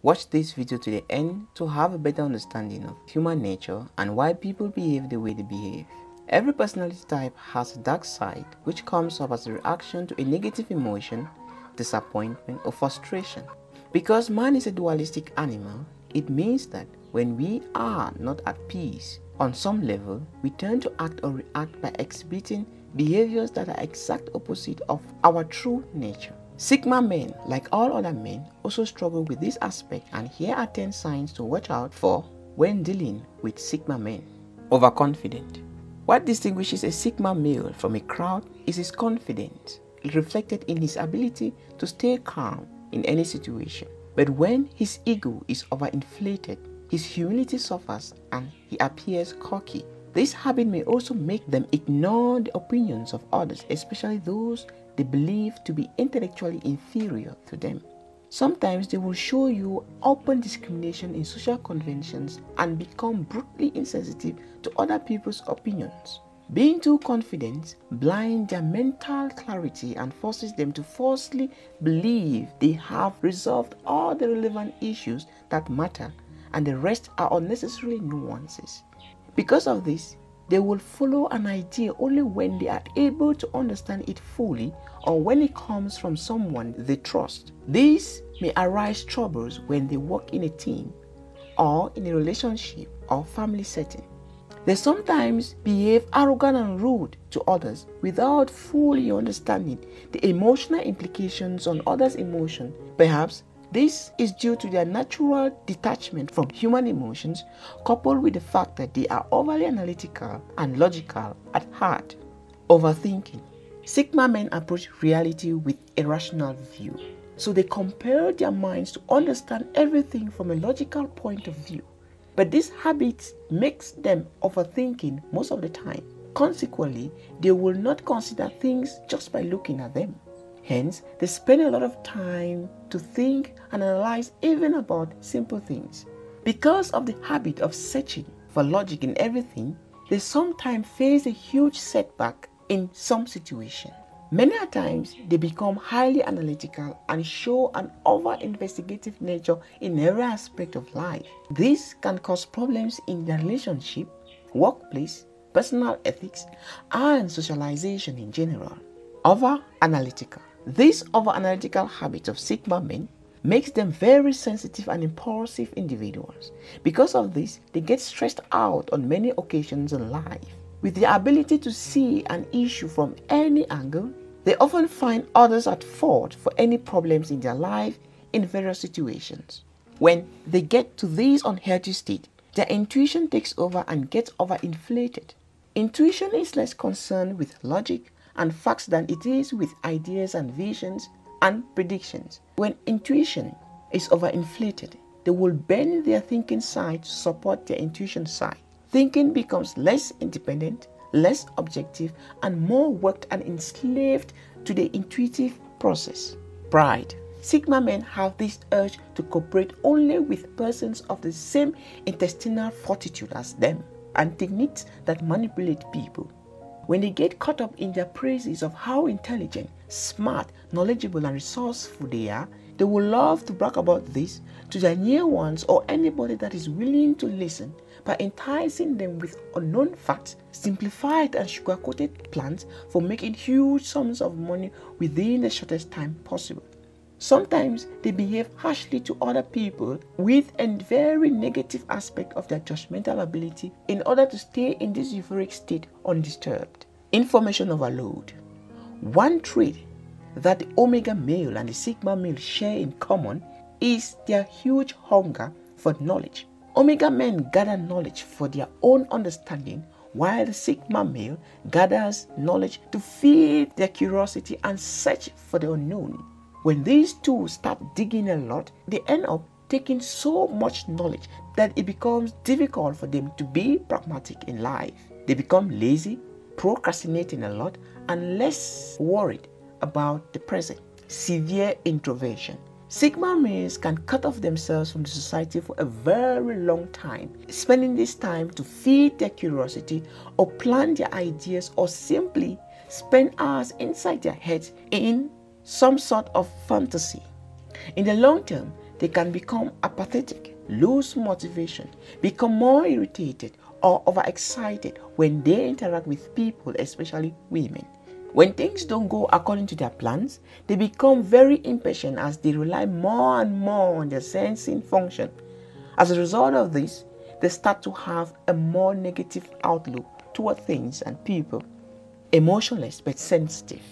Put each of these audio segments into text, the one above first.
Watch this video to the end to have a better understanding of human nature and why people behave the way they behave. Every personality type has a dark side which comes up as a reaction to a negative emotion, disappointment or frustration. Because man is a dualistic animal, it means that when we are not at peace, on some level, we tend to act or react by exhibiting behaviors that are exact opposite of our true nature. Sigma men, like all other men, also struggle with this aspect and here are 10 signs to watch out for when dealing with Sigma men. Overconfident. What distinguishes a Sigma male from a crowd is his confidence, reflected in his ability to stay calm in any situation. But when his ego is overinflated, his humility suffers and he appears cocky. This habit may also make them ignore the opinions of others, especially those they believe to be intellectually inferior to them. Sometimes they will show you open discrimination in social conventions and become brutally insensitive to other people's opinions. Being too confident blinds their mental clarity and forces them to falsely believe they have resolved all the relevant issues that matter and the rest are unnecessary nuances. Because of this, they will follow an idea only when they are able to understand it fully or when it comes from someone they trust. These may arise troubles when they work in a team or in a relationship or family setting. They sometimes behave arrogant and rude to others without fully understanding the emotional implications on others' emotion. Perhaps this is due to their natural detachment from human emotions, coupled with the fact that they are overly analytical and logical at heart. Overthinking. Sigma men approach reality with a rational view, so they compare their minds to understand everything from a logical point of view. But this habit makes them overthinking most of the time. Consequently, they will not consider things just by looking at them. Hence, they spend a lot of time to think and analyze even about simple things. Because of the habit of searching for logic in everything, they sometimes face a huge setback in some situation. Many a times they become highly analytical and show an over investigative nature in every aspect of life. This can cause problems in their relationship, workplace, personal ethics, and socialization in general. Over analytical. This over-analytical habit of Sigma men makes them very sensitive and impulsive individuals. Because of this, they get stressed out on many occasions in life. With the ability to see an issue from any angle, they often find others at fault for any problems in their life in various situations. When they get to this unhealthy state, their intuition takes over and gets overinflated. Intuition is less concerned with logic and facts than it is with ideas and visions and predictions. When intuition is overinflated, they will bend their thinking side to support their intuition side. Thinking becomes less independent, less objective, and more worked and enslaved to the intuitive process. Pride. Sigma men have this urge to cooperate only with persons of the same intestinal fortitude as them and techniques that manipulate people. When they get caught up in their praises of how intelligent, smart, knowledgeable, and resourceful they are, they will love to brag about this to their near ones or anybody that is willing to listen by enticing them with unknown facts, simplified and sugar-coated plans for making huge sums of money within the shortest time possible. Sometimes they behave harshly to other people with a very negative aspect of their judgmental ability in order to stay in this euphoric state undisturbed. Information overload. One trait that the Omega male and the Sigma male share in common is their huge hunger for knowledge. Omega men gather knowledge for their own understanding while the Sigma male gathers knowledge to feed their curiosity and search for the unknown. When these two start digging a lot, they end up taking so much knowledge that it becomes difficult for them to be pragmatic in life. They become lazy, procrastinating a lot, and less worried about the present. Severe introversion. Sigma males can cut off themselves from the society for a very long time, spending this time to feed their curiosity or plan their ideas or simply spend hours inside their heads in some sort of fantasy. In the long term, they can become apathetic, lose motivation, become more irritated or overexcited when they interact with people, especially women. When things don't go according to their plans, they become very impatient as they rely more and more on their sensing function. As a result of this, they start to have a more negative outlook toward things and people, emotionless but sensitive.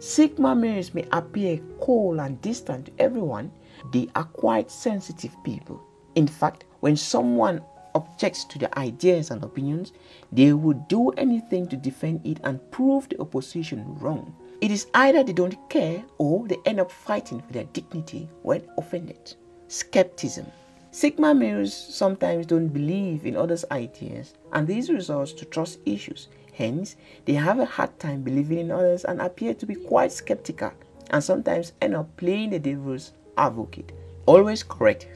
Sigma males may appear cold and distant to everyone, they are quite sensitive people. In fact, when someone objects to their ideas and opinions, they would do anything to defend it and prove the opposition wrong. It is either they don't care or they end up fighting for their dignity when offended. Skepticism. Sigma males sometimes don't believe in others' ideas, and this results to trust issues. Hence, they have a hard time believing in others and appear to be quite skeptical, and sometimes end up playing the devil's advocate. Always correct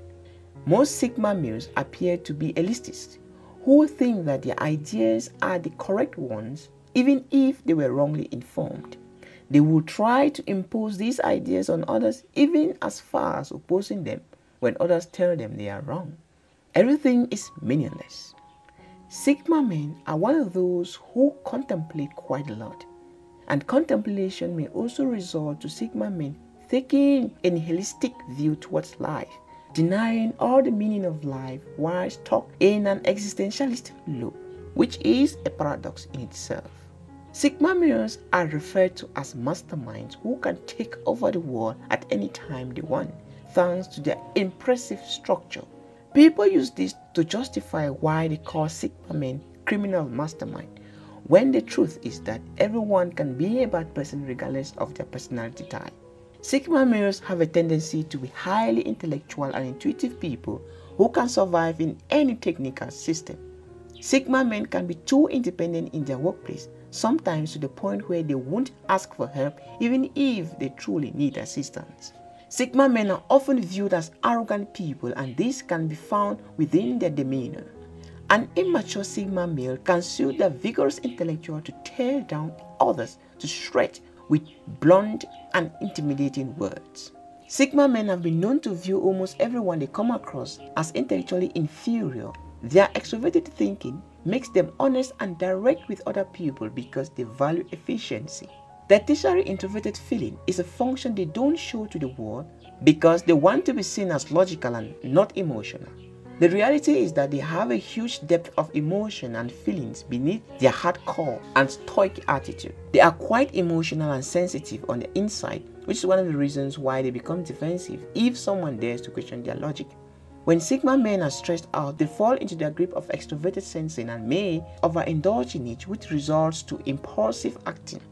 most Sigma males appear to be elitists who think that their ideas are the correct ones even if they were wrongly informed. They will try to impose these ideas on others even as far as opposing them when others tell them they are wrong. Everything is meaningless. Sigma men are one of those who contemplate quite a lot, and contemplation may also result to Sigma men taking a nihilistic view towards life denying all the meaning of life while stuck in an existentialist loop, which is a paradox in itself. Sigma males are referred to as masterminds who can take over the world at any time they want, thanks to their impressive structure. People use this to justify why they call Sigma men criminal mastermind, when the truth is that everyone can be a bad person regardless of their personality type. Sigma males have a tendency to be highly intellectual and intuitive people who can survive in any technical system. Sigma men can be too independent in their workplace, sometimes to the point where they won't ask for help even if they truly need assistance. Sigma men are often viewed as arrogant people and this can be found within their demeanor. An immature Sigma male can use their vigorous intellectual to tear down others to shreds with blunt and intimidating words. Sigma men have been known to view almost everyone they come across as intellectually inferior. Their extroverted thinking makes them honest and direct with other people because they value efficiency. Their tertiary introverted feeling is a function they don't show to the world because they want to be seen as logical and not emotional. The reality is that they have a huge depth of emotion and feelings beneath their hardcore and stoic attitude. They are quite emotional and sensitive on the inside, which is one of the reasons why they become defensive if someone dares to question their logic. When Sigma men are stressed out, they fall into their grip of extroverted sensing and may overindulge in it, which results to impulsive acting.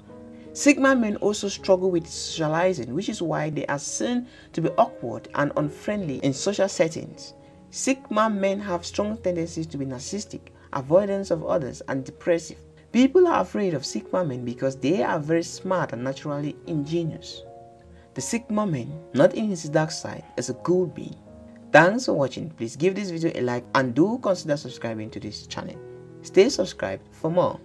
Sigma men also struggle with socializing, which is why they are seen to be awkward and unfriendly in social settings. Sigma men have strong tendencies to be narcissistic, avoidance of others, and depressive. People are afraid of Sigma men because they are very smart and naturally ingenious. The Sigma man, not in his dark side, is a good being. Thanks for watching. Please give this video a like and do consider subscribing to this channel. Stay subscribed for more.